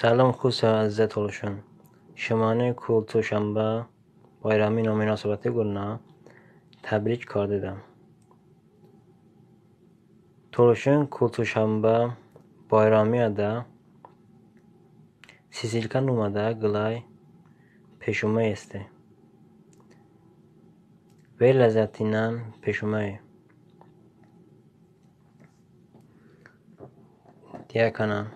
سلام خصوصا عزتلشون шумонаи кӯлтушанба байрами номуносибати гуна табрик кор дидам тӯлшин кӯлтушанба байрамиада сизилка нумада гилай пешумаесте ве лаззатинан пешумае дияканан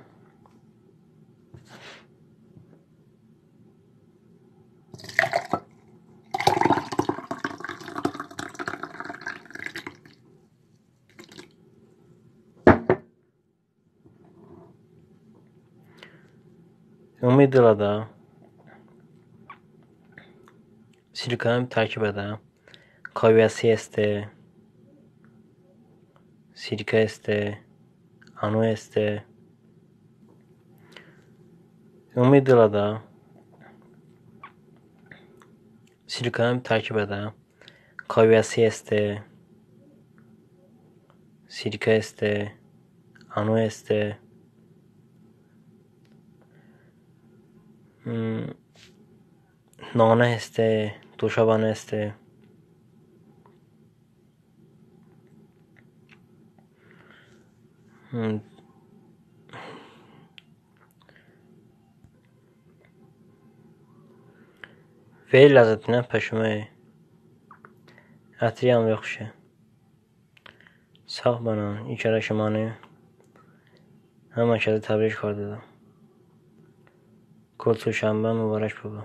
No middle da. Silikan'ı takip eder. Kavyasi este. Silika este. Anu este. No middle da. Silikan'ı takip eder. Kavyasi este. Silika este. Anu este. no honeste, tú شبانه van este. فعل لذت نه پشمه. عطری هم بخشه ساخ بنام این کرا شمانه. همه شده تبریش کرده دم کورت شنبه مبارک بابا